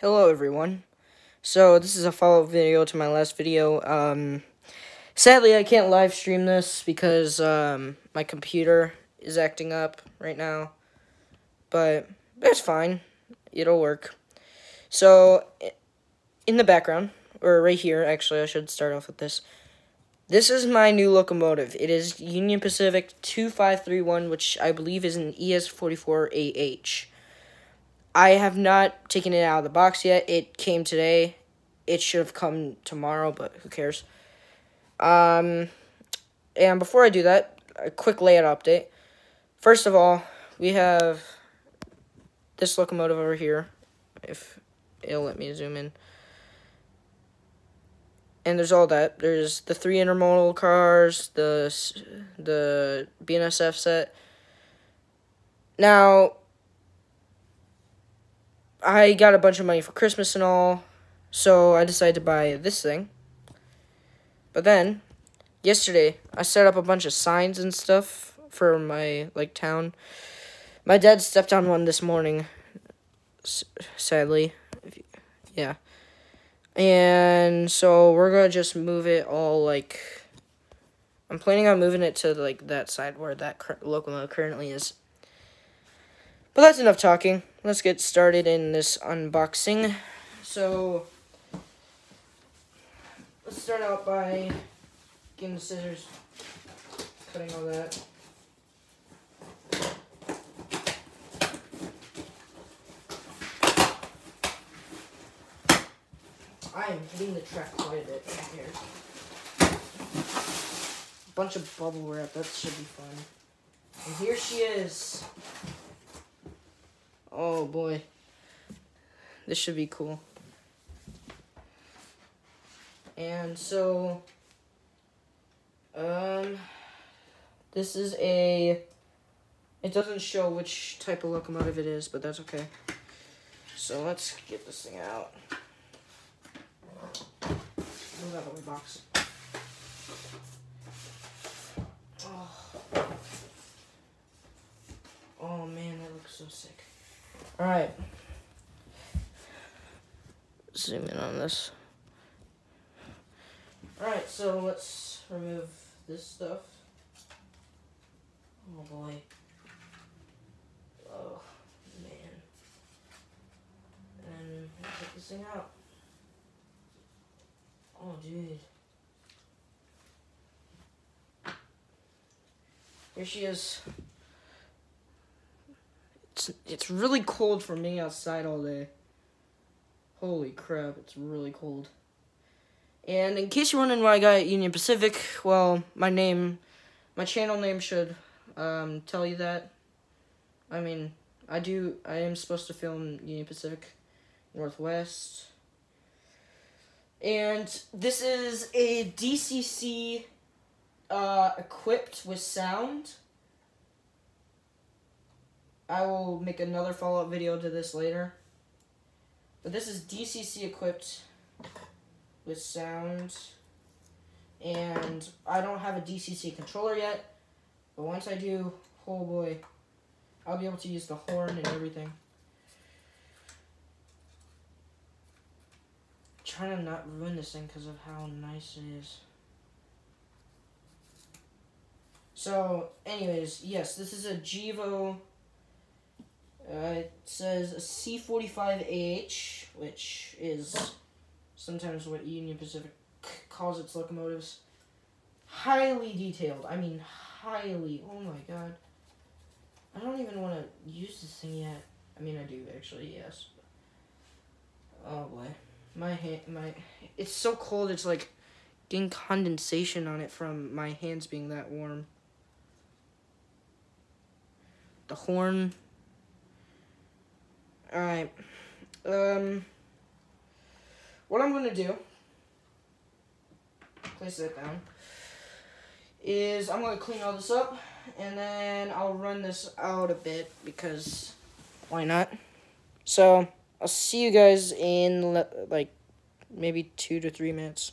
Hello everyone. So this is a follow-up video to my last video. Um, sadly, I can't live stream this because um, my computer is acting up right now. But that's fine. It'll work. So in the background, or right here, actually, I should start off with this. This is my new locomotive. It is Union Pacific 2531, which I believe is an ES44AH. I have not taken it out of the box yet. It came today. It should have come tomorrow, but who cares? Um, and before I do that, a quick layout update. First of all, we have this locomotive over here, if it'll let me zoom in. And there's all that. There's the three intermodal cars, the the BNSF set. Now, I got a bunch of money for Christmas and all, so I decided to buy this thing. But then, yesterday, I set up a bunch of signs and stuff for my, like, town. My dad stepped on one this morning, sadly. Yeah. And so we're going to just move it all, like, I'm planning on moving it to, like, that side where that locomotive currently is. But that's enough talking. Let's get started in this unboxing. So, let's start out by getting the scissors, cutting all that. I am hitting the track quite a bit right here. A bunch of bubble wrap, that should be fun. And here she is. Oh boy. This should be cool. And so, um, this is a, it doesn't show which type of locomotive it is, but that's okay. So let's get this thing out. Move out of the box. Oh. oh man, that looks so sick. Alright. Zoom in on this. Alright, so let's remove this stuff. Oh boy. Oh, man. And take this thing out. Oh, dude. Here she is. It's, it's really cold for me outside all day. Holy crap, it's really cold. And in case you're wondering why I got Union Pacific, well, my name, my channel name should um, tell you that. I mean, I do, I am supposed to film Union Pacific Northwest. And this is a DCC uh, equipped with sound. I will make another follow-up video to this later. But this is DCC equipped with sound. And I don't have a DCC controller yet. But once I do, oh boy, I'll be able to use the horn and everything. trying to not ruin this thing because of how nice it is. So, anyways, yes, this is a Gevo uh, it says C45AH, which is sometimes what Union Pacific calls its locomotives. Highly detailed. I mean, highly. Oh my god. I don't even want to use this thing yet. I mean, I do actually, yes. Oh boy. My hand, my, it's so cold, it's like getting condensation on it from my hands being that warm. The horn Alright. Um, what I'm going to do, place that down, is I'm going to clean all this up, and then I'll run this out a bit, because why not? So, I'll see you guys in, like, maybe two to three minutes.